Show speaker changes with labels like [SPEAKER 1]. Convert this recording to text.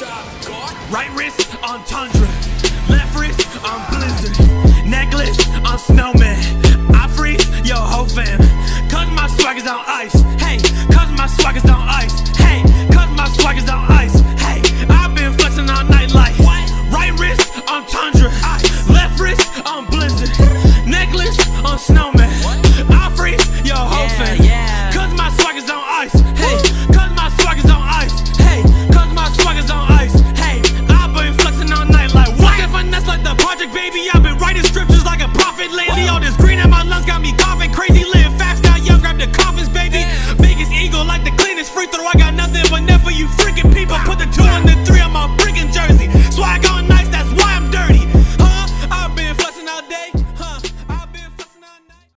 [SPEAKER 1] Right wrist on Tundra, left wrist on Blizzard, necklace on Snowman. I freeze yo whole fam, cause my swag is on ice. Hey, cause my swag free throw, I got nothing